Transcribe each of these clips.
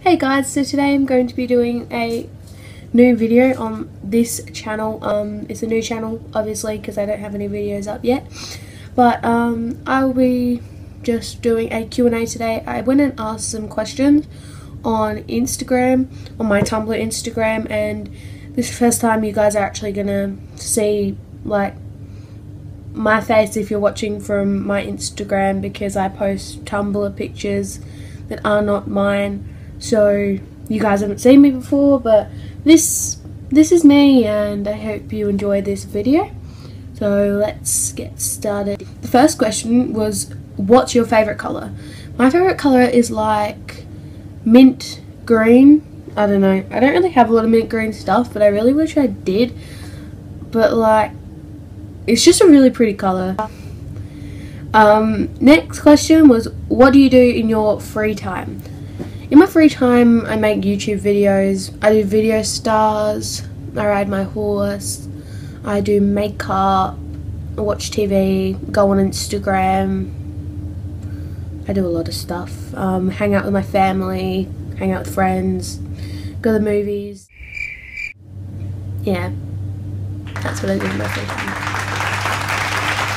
Hey guys, so today I'm going to be doing a new video on this channel. Um, it's a new channel, obviously, because I don't have any videos up yet. But um, I will be just doing a Q&A today. I went and asked some questions on Instagram, on my Tumblr Instagram, and this is the first time you guys are actually going to see, like, my face if you're watching from my Instagram because I post Tumblr pictures that are not mine. So you guys haven't seen me before, but this this is me and I hope you enjoy this video. So let's get started. The first question was what's your favorite color? My favorite color is like mint green. I don't know. I don't really have a lot of mint green stuff, but I really wish I did. But like it's just a really pretty color. Um, next question was what do you do in your free time? In my free time, I make YouTube videos. I do video stars. I ride my horse. I do makeup. I watch TV. Go on Instagram. I do a lot of stuff. Um, hang out with my family. Hang out with friends. Go to the movies. Yeah, that's what I do in my free time.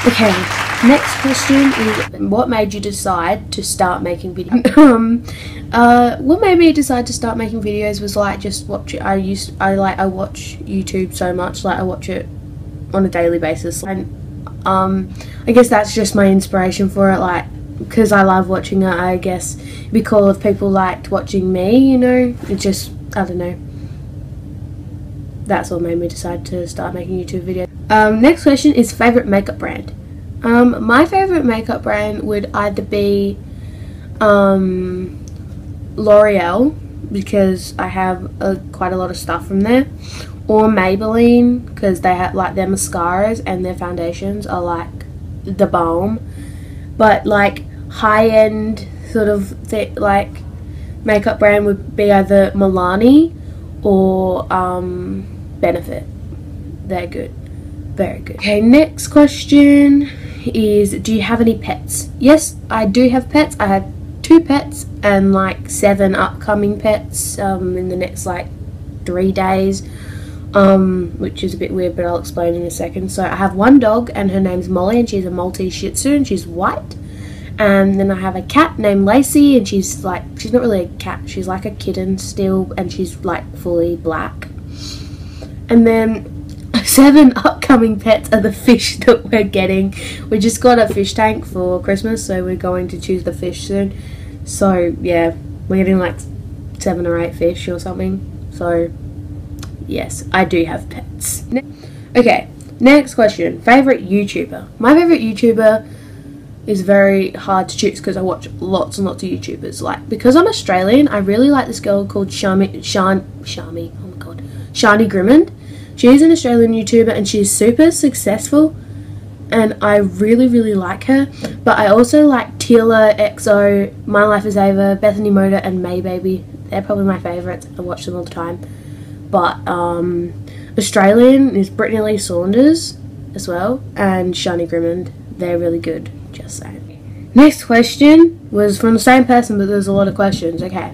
Okay, next question is what made you decide to start making videos? um, uh, what made me decide to start making videos was like just watch. I used I like I watch YouTube so much. Like I watch it on a daily basis, and um, I guess that's just my inspiration for it. Like because I love watching it. I guess it'd be cool if people liked watching me. You know, it just I don't know. That's what made me decide to start making YouTube videos. Um, next question is favorite makeup brand. Um, my favorite makeup brand would either be um, L'Oreal because I have quite a lot of stuff from there, or Maybelline because they have like their mascaras and their foundations are like the bomb. But like high end sort of th- like makeup brand would be either Milani or um, Benefit. They're good. Very good. Okay, next question is do you have any pets? Yes, I do have pets. I have two pets and like seven upcoming pets um, in the next like three days. Um, which is a bit weird, but I'll explain in a second. So I have one dog, and her name's Molly, and she's a Maltese Shih Tzu, and she's white. And then I have a cat named Lacey, and she's like she's not really a cat, she's like a kitten still, and she's like fully black. And then seven upcoming pets are the fish that we're getting. We just got a fish tank for Christmas, so we're going to choose the fish soon. So yeah, we're getting like seven or eight fish or something. So yes, I do have pets. Okay, next question. Favorite YouTuber? My favorite YouTuber is very hard to choose because I watch lots and lots of YouTubers. Like because I'm Australian, I really like this girl called Shami Shan Shami. Oh my god, Shani Grimmond She's an Australian YouTuber and she's super successful and I really really like her. But I also like Tila, EXO, My Life as Eva, Bethany Mota and May Baby. They're probably my favourites I watch them all the time. But um, Australian is Brittany Lee Saunders as well and Shani Grimmond. They're really good just saying. Next question was from the same person but there's a lot of questions. Okay.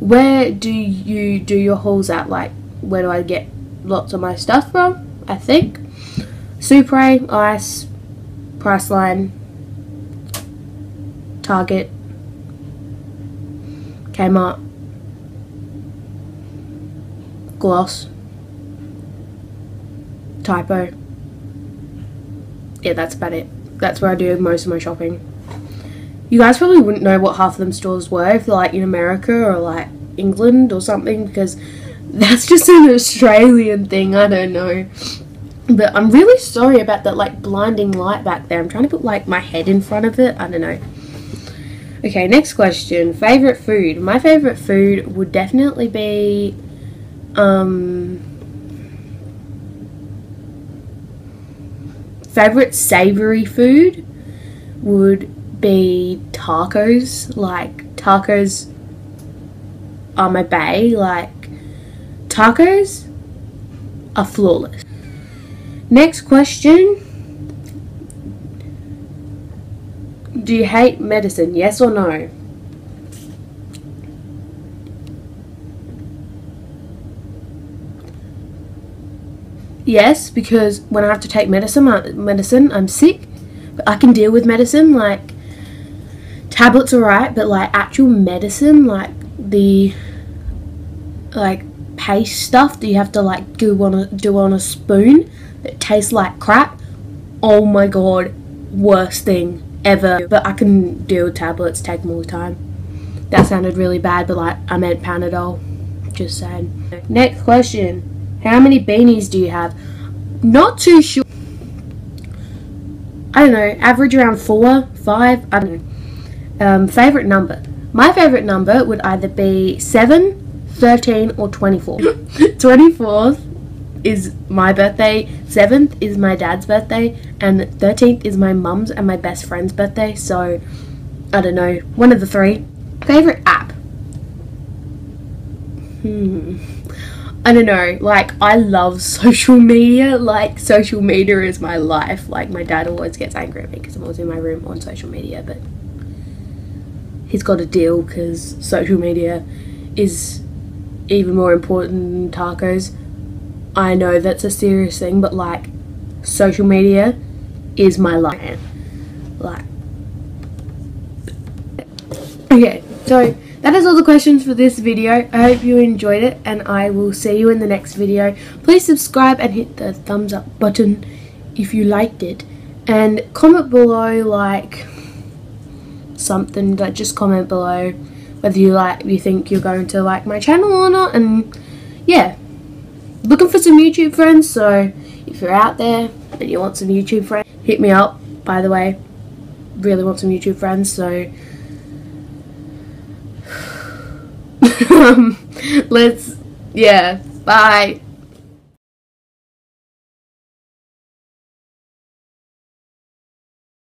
Where do you do your hauls at? Like where do I get lots of my stuff from, I think. Supre, Ice, Priceline, Target, Kmart, Gloss, Typo. Yeah, that's about it. That's where I do most of my shopping. You guys probably wouldn't know what half of them stores were if they're like in America or like England or something because that's just an Australian thing, I don't know. But I'm really sorry about that like blinding light back there. I'm trying to put like my head in front of it. I don't know. Okay, next question. Favorite food. My favorite food would definitely be um favorite savory food would be tacos. Like tacos are my bae. Like Talkers are flawless. Next question. Do you hate medicine? Yes or no? Yes, because when I have to take medicine, I, medicine, I'm sick. But I can deal with medicine. Like tablets, are right. but like actual medicine, like the like paste stuff that you have to like do on a do on a spoon that tastes like crap. Oh my god, worst thing ever. But I can deal with tablets, take them all the time. That sounded really bad, but like I meant Panadol. Just saying. Next question. How many beanies do you have? Not too sure. I don't know, average around four, five, I don't know. Um, favorite number. My favorite number would either be 7, 13, or 24. 24th is my birthday, 7th is my dad's birthday, and 13th is my mum's and my best friend's birthday, so I don't know, one of the three. Favorite app? Hmm. I don't know, like I love social media, like social media is my life. Like my dad always gets angry at me because I'm always in my room on social media, but he's got a deal because social media is even more important than tacos. I know that's a serious thing, but like social media is my life. Like Okay, so that is all the questions for this video. I hope you enjoyed it and I will see you in the next video. Please subscribe and hit the thumbs up button if you liked it. And comment below like something that just comment below whether you like you think you're going to like my channel or not and yeah looking for some YouTube friends so if you're out there and you want some YouTube friends hit me up by the way really want some YouTube friends so let's, yeah, bye.